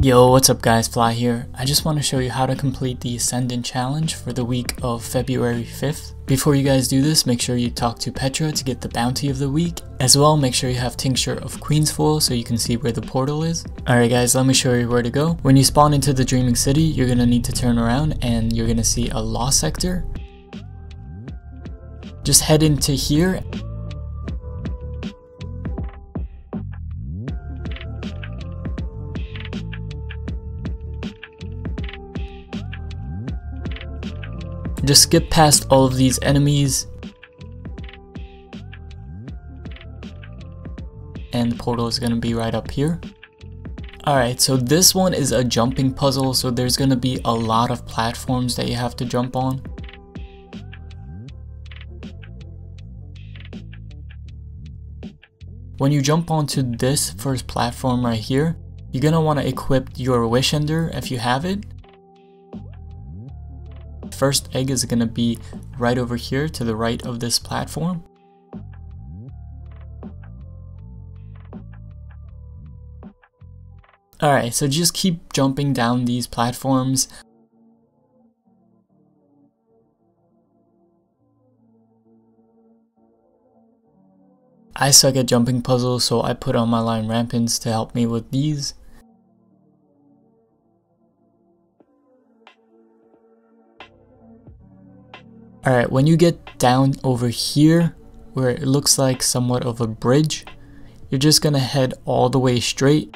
Yo, what's up guys, Fly here. I just want to show you how to complete the Ascendant Challenge for the week of February 5th. Before you guys do this, make sure you talk to Petra to get the bounty of the week. As well, make sure you have Tincture of Queen's Foil so you can see where the portal is. Alright guys, let me show you where to go. When you spawn into the Dreaming City, you're going to need to turn around and you're going to see a Lost Sector. Just head into here Just skip past all of these enemies. And the portal is going to be right up here. Alright, so this one is a jumping puzzle, so there's going to be a lot of platforms that you have to jump on. When you jump onto this first platform right here, you're going to want to equip your Wish Ender if you have it, first egg is going to be right over here to the right of this platform. Alright, so just keep jumping down these platforms. I suck at jumping puzzles, so I put on my Lion Rampants to help me with these. Alright, when you get down over here, where it looks like somewhat of a bridge, you're just gonna head all the way straight.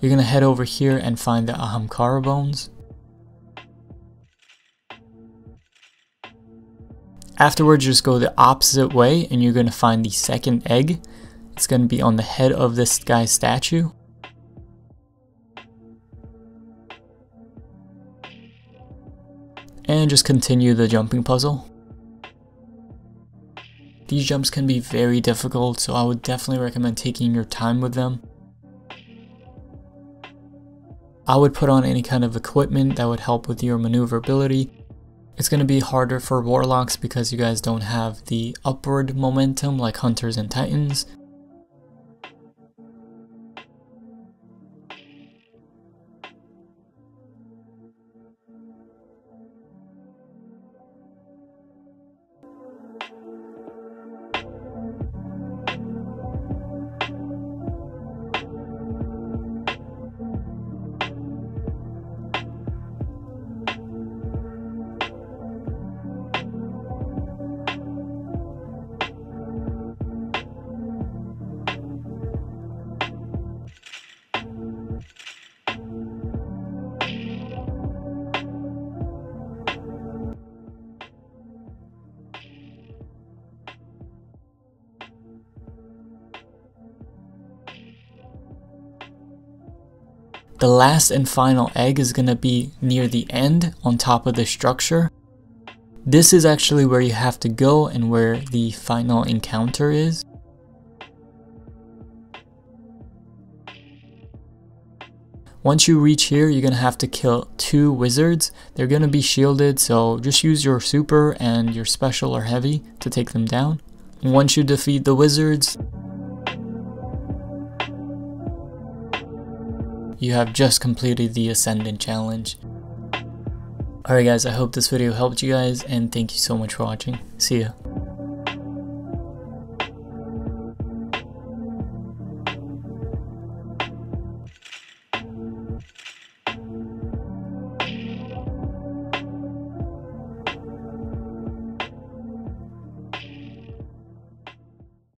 You're gonna head over here and find the Ahamkara bones. Afterwards, just go the opposite way and you're gonna find the second egg. It's gonna be on the head of this guy's statue. And just continue the jumping puzzle. These jumps can be very difficult, so I would definitely recommend taking your time with them. I would put on any kind of equipment that would help with your maneuverability. It's going to be harder for warlocks because you guys don't have the upward momentum like hunters and titans, The last and final egg is going to be near the end on top of the structure. This is actually where you have to go and where the final encounter is. Once you reach here, you're going to have to kill two wizards. They're going to be shielded, so just use your super and your special or heavy to take them down. Once you defeat the wizards, you have just completed the Ascendant Challenge. Alright guys, I hope this video helped you guys and thank you so much for watching. See ya.